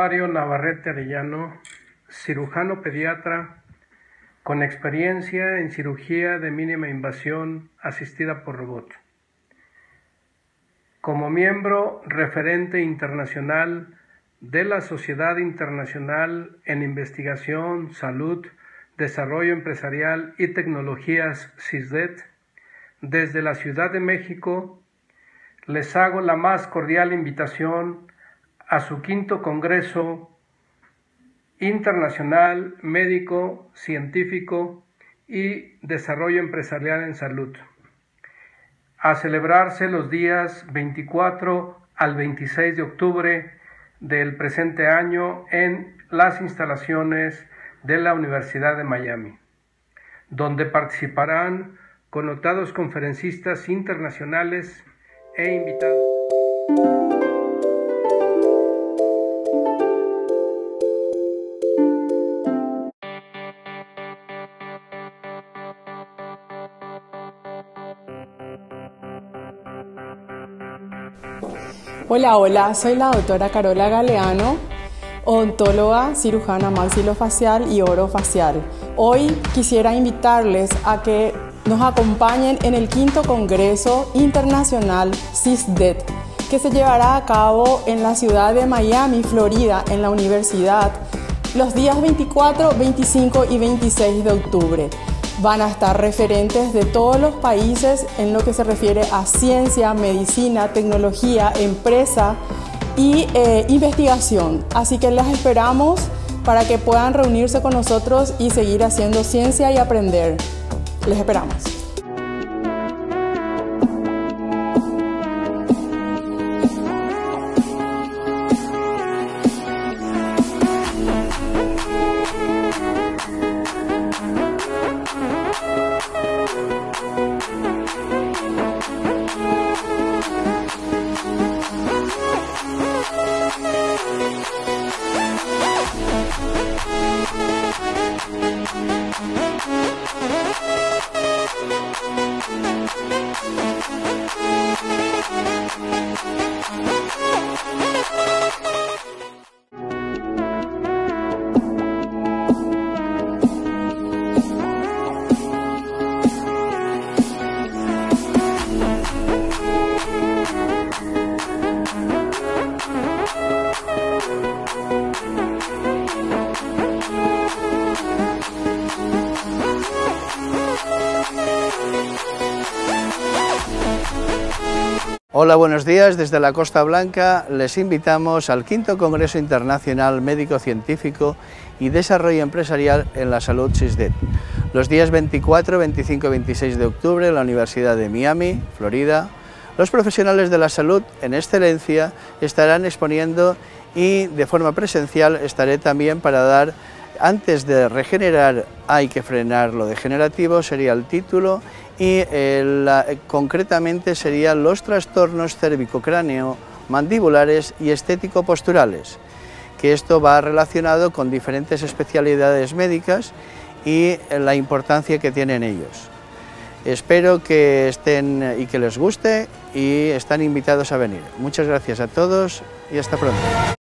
Mario Navarrete Arellano, cirujano pediatra con experiencia en cirugía de mínima invasión asistida por robot. Como miembro referente internacional de la Sociedad Internacional en Investigación, Salud, Desarrollo Empresarial y Tecnologías CISDET, desde la Ciudad de México, les hago la más cordial invitación a su quinto Congreso Internacional Médico, Científico y Desarrollo Empresarial en Salud, a celebrarse los días 24 al 26 de octubre del presente año en las instalaciones de la Universidad de Miami, donde participarán connotados conferencistas internacionales e invitados. Hola, hola, soy la doctora Carola Galeano, odontóloga, cirujana maxilofacial y orofacial. Hoy quisiera invitarles a que nos acompañen en el quinto Congreso Internacional CISDET, que se llevará a cabo en la ciudad de Miami, Florida, en la universidad, los días 24, 25 y 26 de octubre van a estar referentes de todos los países en lo que se refiere a ciencia, medicina, tecnología, empresa y eh, investigación. Así que las esperamos para que puedan reunirse con nosotros y seguir haciendo ciencia y aprender. Les esperamos. Yeah. Hola, buenos días. Desde la Costa Blanca les invitamos al quinto Congreso Internacional Médico Científico y Desarrollo Empresarial en la Salud CISDET. Los días 24, 25 y 26 de octubre en la Universidad de Miami, Florida, los profesionales de la salud en excelencia estarán exponiendo y de forma presencial estaré también para dar, antes de regenerar hay que frenar lo degenerativo, sería el título, y eh, concretamente serían los trastornos cérvico-cráneo mandibulares y estético-posturales, que esto va relacionado con diferentes especialidades médicas y la importancia que tienen ellos. Espero que estén y que les guste y están invitados a venir. Muchas gracias a todos y hasta pronto.